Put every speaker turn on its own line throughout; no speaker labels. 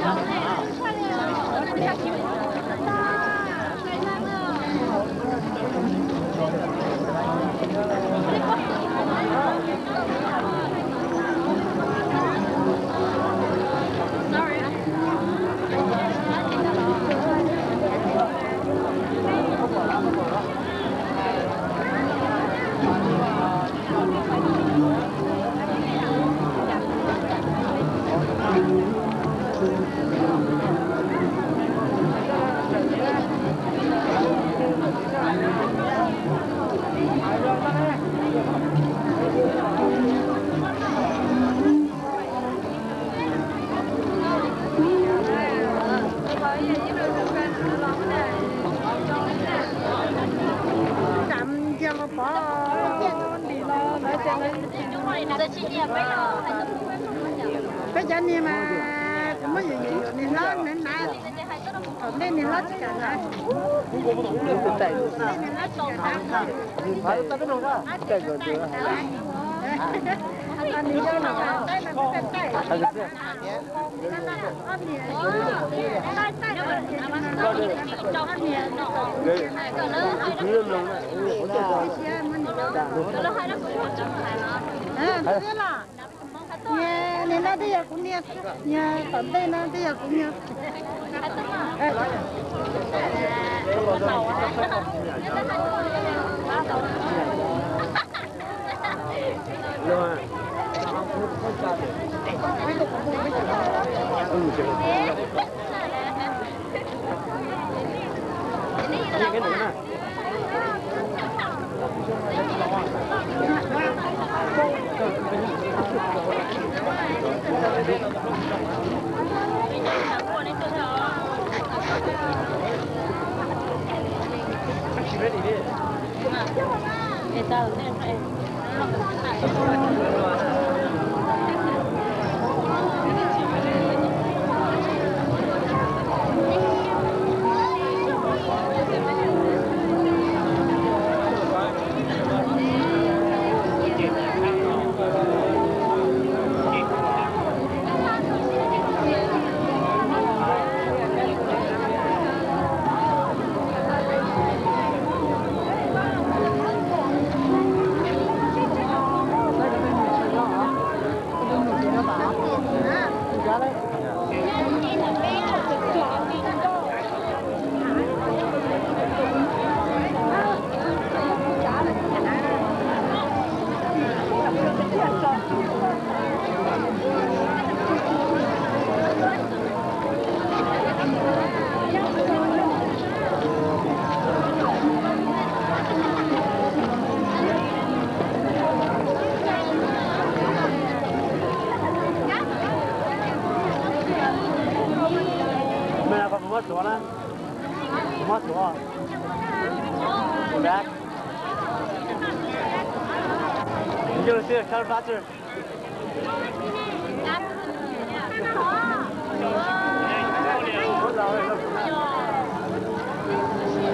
bây lo chỉ cả đây đây nhà nên nó đi cũng nhà nhà tận đây nó đi cũng nhà
cái nữa 你就是三十八字。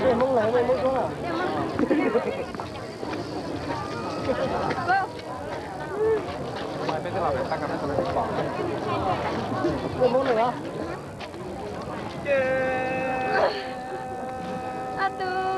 被蒙了，被蒙
中了。被蒙了。耶！阿杜。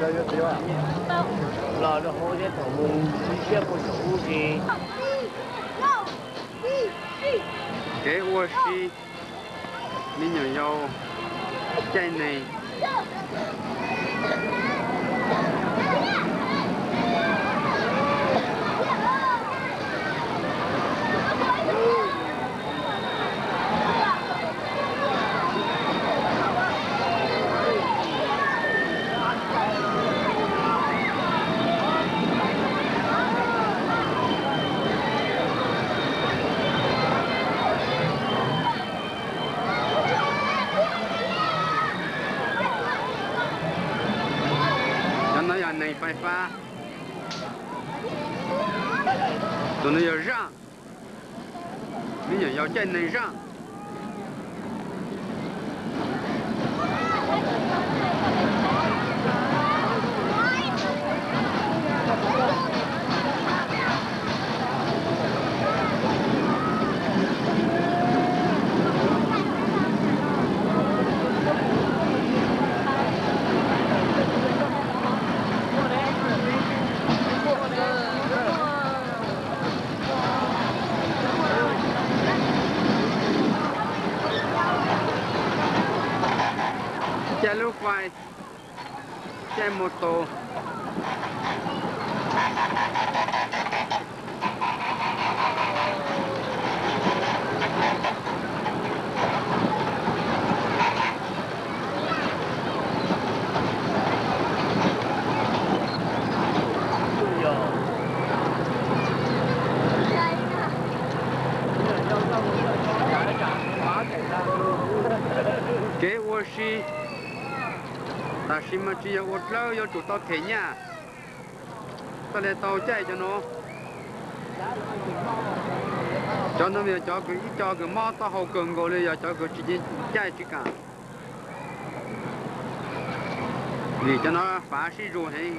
Rồi được rồi
ạ. Lò được hô thế thổ mùng, chia một số
gì ua si mi nhỏ nhau chạy này cho tụi nó giờ ra mi nhỏ nhau chạy này ra chạy lúc phải chạy mô tô kế ua si ta si mà chỉ ở lâu yo chủ tao thế nha ta để tao chạy cho nó. Cho nó bây cho cái cho cái mò tao hậu cường gọi lên giờ, cho cái chỉ chạy chỉ cả. Vì cho nó phá sĩ rồi hay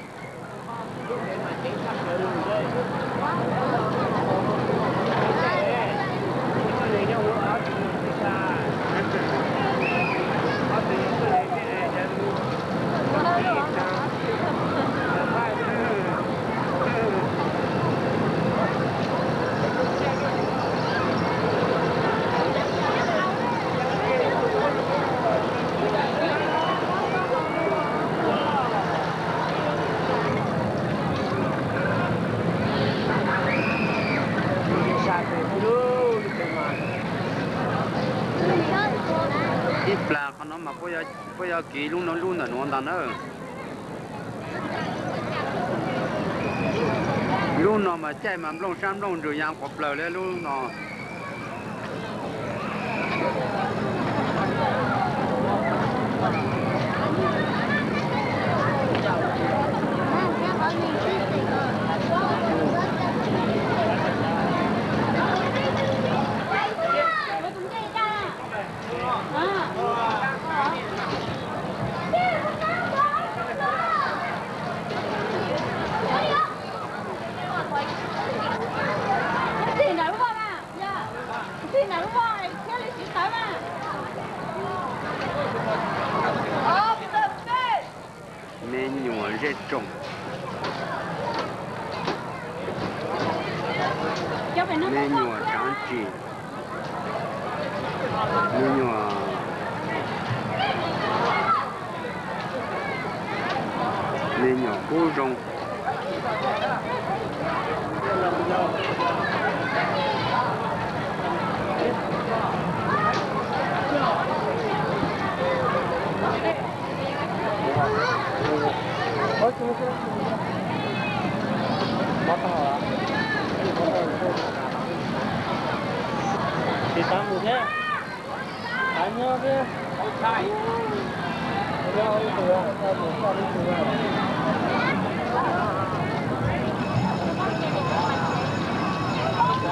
ít pla con nó mà bây giờ bây giờ kỳ luôn nó luôn là nó đàn nữa nó mà chạy mà lông sam lông rồi yang quặp lờ lên luôn nọ mẹ nhỏ rất trọng mẹ nhỏ trắng chỉ
好，怎么了？马好了。第三步呢？哎，的好，好菜。我家好多啊，大米、大米、土豆。源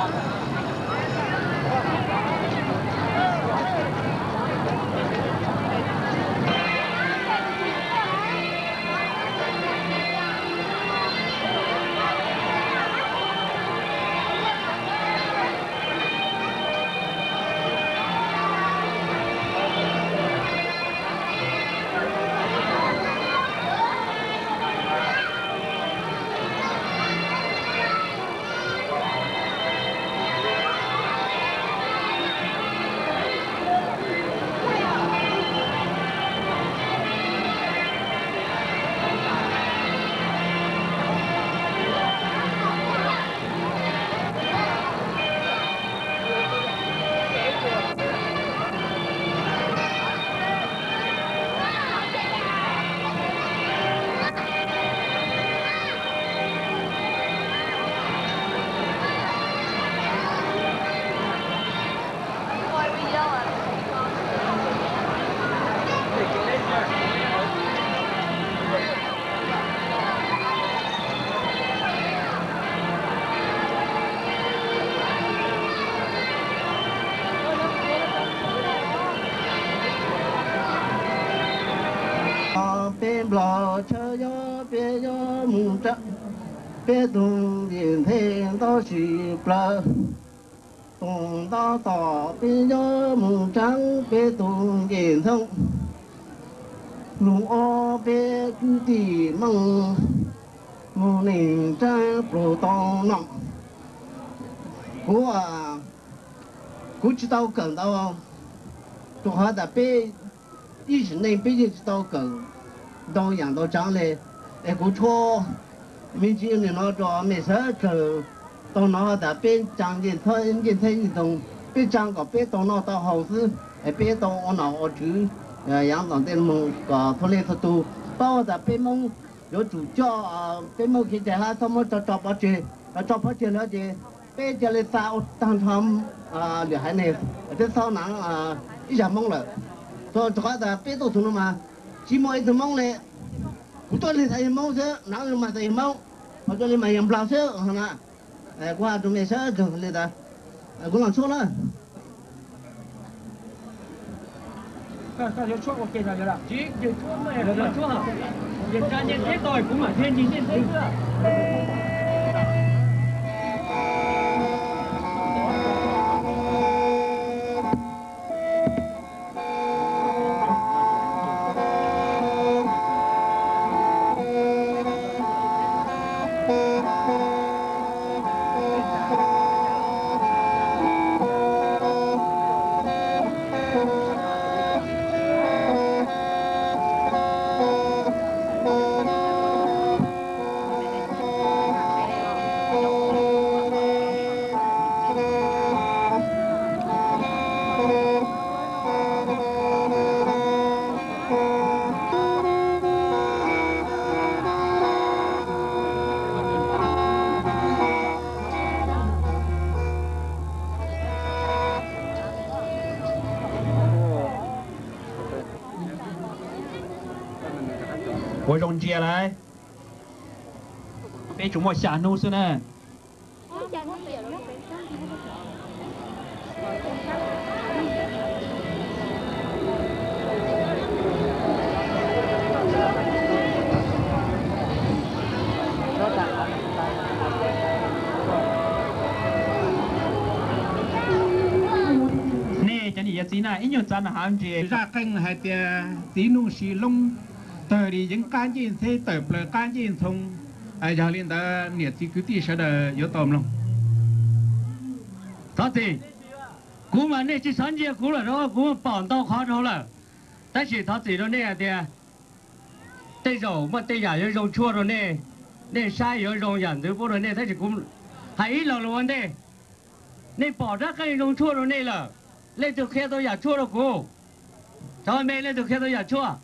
刀梗到哦，都好的别一直那被一直刀梗，刀养到长嘞，还，不错，没见你那着没事儿到那的边长点菜，长点菜一种，被长个被到那到好事，还，被到我那我住，呃，杨总在梦搞土里头都，到的被梦有主教啊，被梦去在那他们找找不着，找不着了的。bé giờ lên sao tăng thầm à để hai này thế sau nắng à ít giảm mong rồi rồi có là bé tôi chúng mà. Chỉ mỗi thằng mong này. Cũng cho lên thầy mong chứ, nắng mà thầy mong mà cho lên mà em lao chứ, hả nè. À, qua
chúng mình sẽ trường lên ta. À, cũng làm số đó. Chỉ chỉ thuốc mà là thuốc hả? Việt Nam nhân thế tôi cũng ở thiên gì nhân
thế
nữa. đông chia đấy. Bé chúng mọi xả nô xưa nè. Nè, chân đi vậy chị này, ít nhiều chân là hàng gì
ra kênh hay tia tí nụ xì lông đi, những can chỉ thế tập bờ can chỉ thông. À giờ liên ta nhiệt thì cứ ti sẽ đờ yếu tòm lòng.
Đó thì, cú mà nè chỉ sáng giờ cú là đó, cú mà bỏ tao khó thôi là. Tất nhiên thọ gì đó nè à thì tây dầu mà tây giả rồi dầu chua rồi nè nè sai rồi dầu giản rồi bố rồi nè tất nhiên cũng hãy ít lòng luôn nè nè bỏ ra cái dầu chua rồi nè là. Lên được khe tôi giả chua rồi cú. Cho mẹ, lên được khe tôi giả chua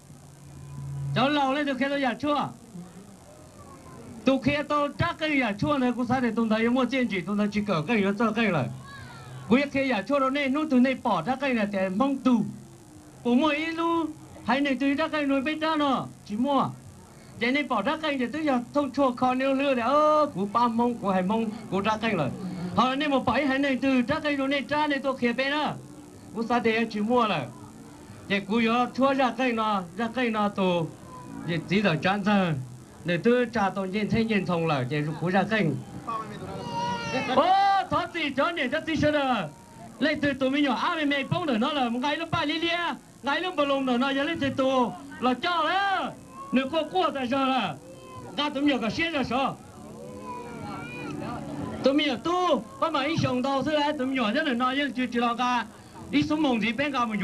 cháu lâu lên được khi tôi giả chua tôi khi tôi chắc cái giả chua này cũng sao để tôi thấy mua trên chỉ tôi thấy chỉ cỡ cái nó cho cái rồi. Cuối khi giả chua đó nên nó từ này bỏ ra cái này để mong tù của mua ít luôn, hay này từ ra cái nuôi bên đó nó chỉ mua. Để nên bỏ ra cái để tôi giờ thông chua kho nêu lưa để ơ của ba mong của hai mong của ra cái rồi. Họ nên một bảy hai này từ ra cái rồi nên ra này tôi khía bên đó. Cũng sao để chỉ mua rồi để cuối giờ chua ra cái nó ra cái nó tôi để chỉ là chán giờ nè tôi trả tổng nhiên thấy nhiên thông là để của ra ô thoát gì cho nên cho tí sợ rồi lấy từ mình nhỏ à mày mày bông được nó là một cái nó ba li lia ngày lúc bờ nó giờ lấy từ tụ là cho đấy. Nè có qua tại sao là? Ta tụi mình xe ra sao? Tụi mình tu, có mà ít sống đâu thế là tụi mình nhỏ rất là nói nhưng chưa cả ít xuống mông gì bên cả mình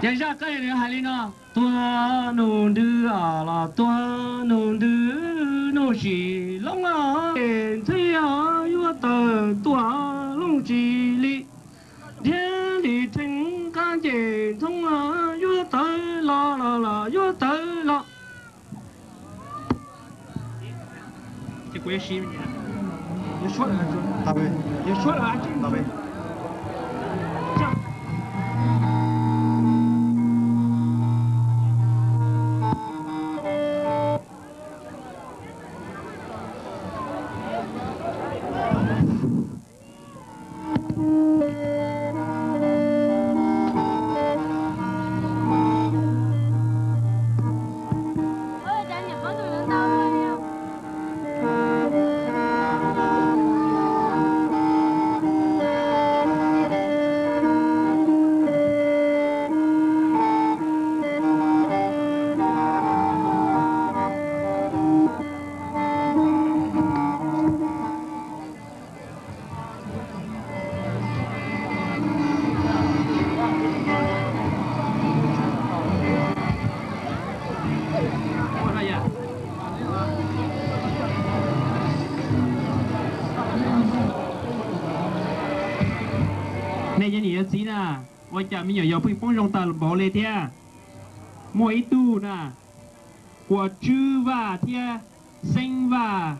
点一下再点一下还有一个的啊啦端弄的弄西龙啊点翠啊又等端龙起里天里情感节中啊又得啦啦啦又得啦你不
要你
你说的还真对你说的还真 nè, tôi chả nhỏ phong trong tờ bỏ thế, mỗi tu nà, của chư và thế, sinh và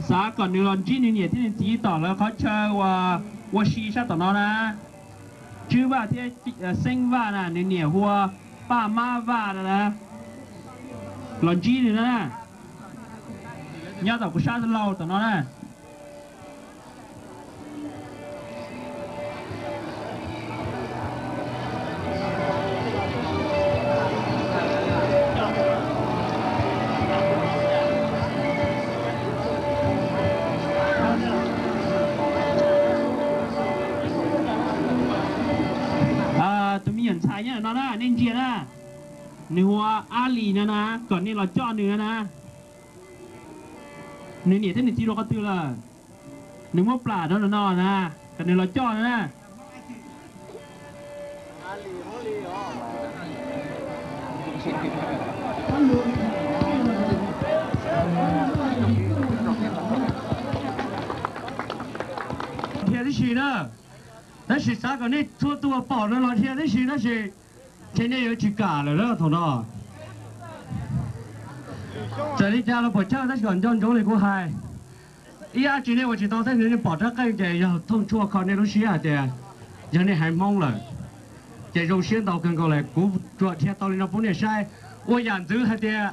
xã còn nhiều lần chỉ như thế nên chỉ tỏ là có chơi và và xí tỏ nó nè, chư và thế sinh và nà, nên nhiều hoa ba ma và nà, lần chi nữa nà, nhớ tao có sao lâu tao nó nè. Nếu hoa ali nè nè còn nên là cho nữa nè nếu nhỉ thế này chỉ lo cái tư là nếu mà plà đó là nó nè còn nên là cho nữa nè thiệt cái gì nữa đó là sao cái này thua tua bỏ nó là thiệt cái gì đó là thế này có chỉ cả rồi đó thằng đó 这里家了不叫在选中中的过海，哎呀今天我知道在那里保着个的要通出考那种需要的，人家还懵了，
这种先到更高来，古昨天到了那不能晒，我养猪还得。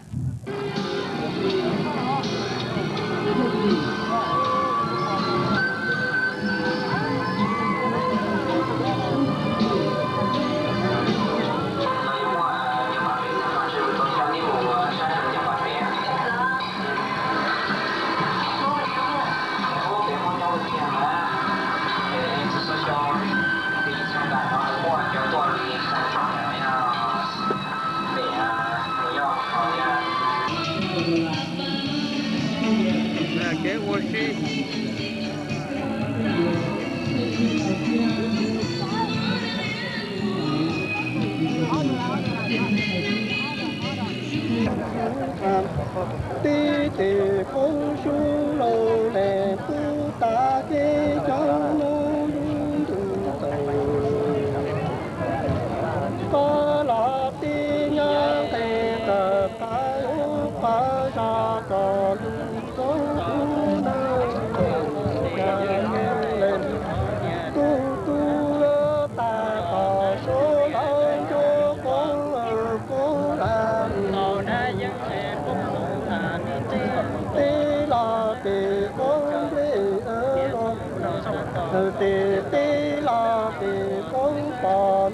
Lo tê tê la tê con bò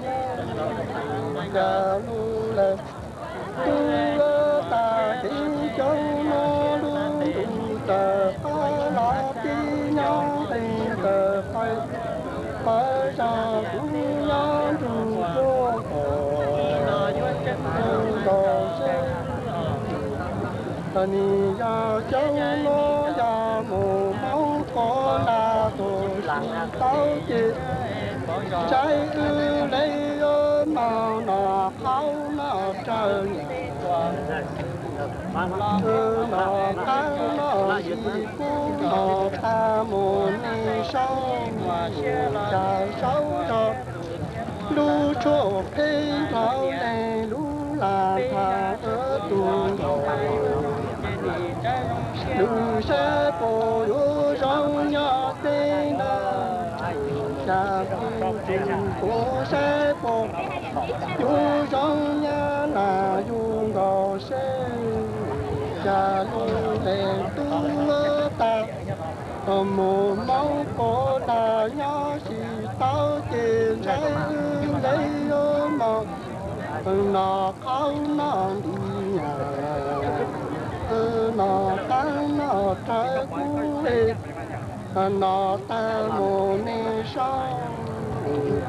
ya lu la tu la ta ki trong nó lu tu ta pa la ti nya tê ta phai pa ra tu nya tu cho ko Tani ya cháu nó tổ tao chết trái ư lấy ơ màu nọ khâu nọ trời ư nọ cao nọ gì phú nọ tha mù ni sâu trái sâu rồi lu chỗ phê vào này lu là thà ở tuồng lu sẽ bồ tình của sẽ bồ lu trong nhà là lu gò sẽ cha lu đèn tu lơ ta. Mù máu cổ là nhỏ chỉ tao tiền trái lấy ơ mà nó khâu nó đi nhà. Nó ta nó trái cú lê nó ta mù nê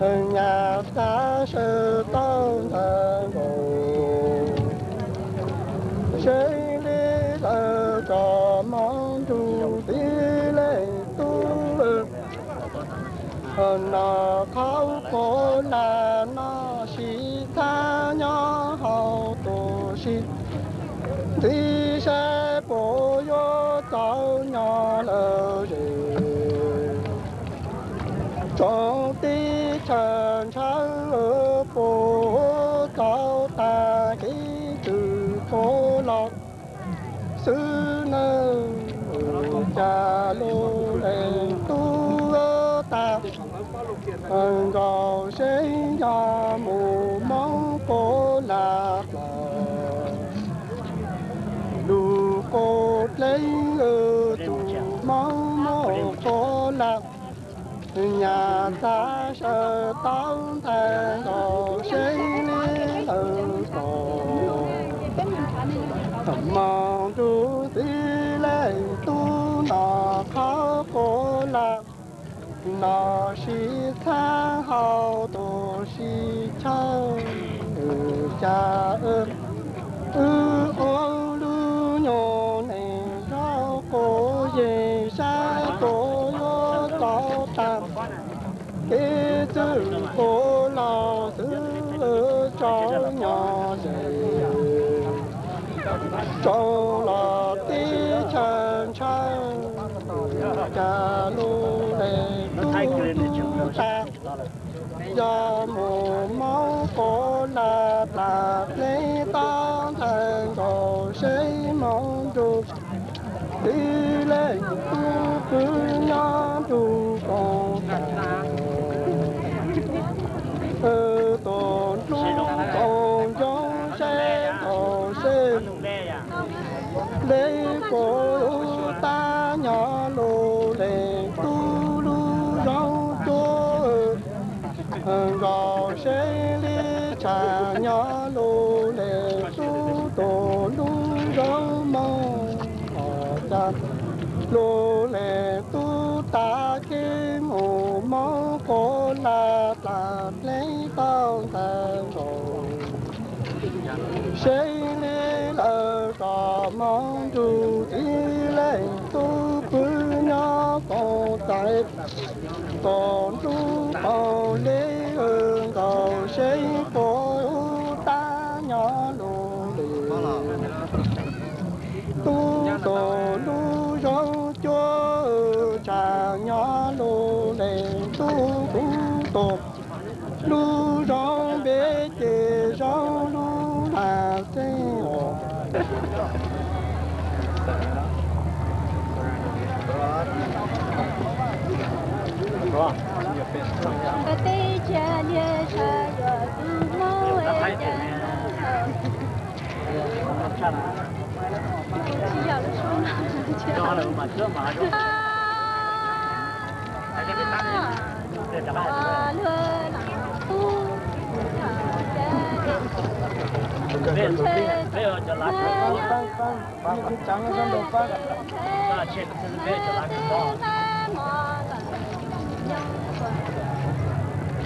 nhà
ta sư tôn thờ ngồi xây lý thờ trò món chu tí lệ tu
hơn nó khóc cố là nó xí tha nhỏ hậu tu xí tí sẽ bố vô cháu nhỏ lỡ gì cho cha lô lên tu ta ơn cầu sinh cho mù mong cô là lu cô lấy ư tu mong mong cô là nhà ta sợ tao thèn cầu sinh. nó si tha hậu tu si châu ừ cha ơn ừ ô lu nhô này rau cổ gì xa tổ yo tao tam kế tư cổ lao tư ở cho nhỏ dày cho là tí chân chân cha luôn ta. Do mù máu cổ là bà lấy ta thành cổ xây máu đục đi lên tu cứ nó
tu cổ 高山的长鸟路嘞，路多路绕毛家，路嘞都打给我毛过啦啦来到的我，谁嘞了个毛主的嘞都不要搞在，搞路。是吧？把北家列。的，的，啊！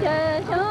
chưa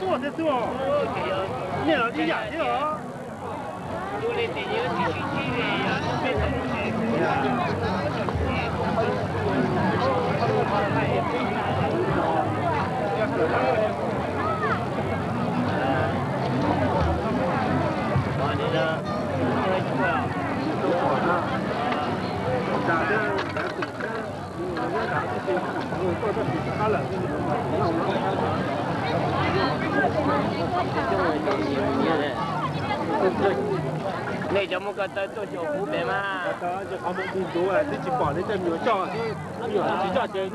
坐着
坐。你老弟呀，你老。做的比他冷，那我们。
này cho mua cái tới cho chỗ phú bé mà
tới cho có một tin tú à thì chỉ bỏ đến cho nhiều trò thôi chỉ cho chơi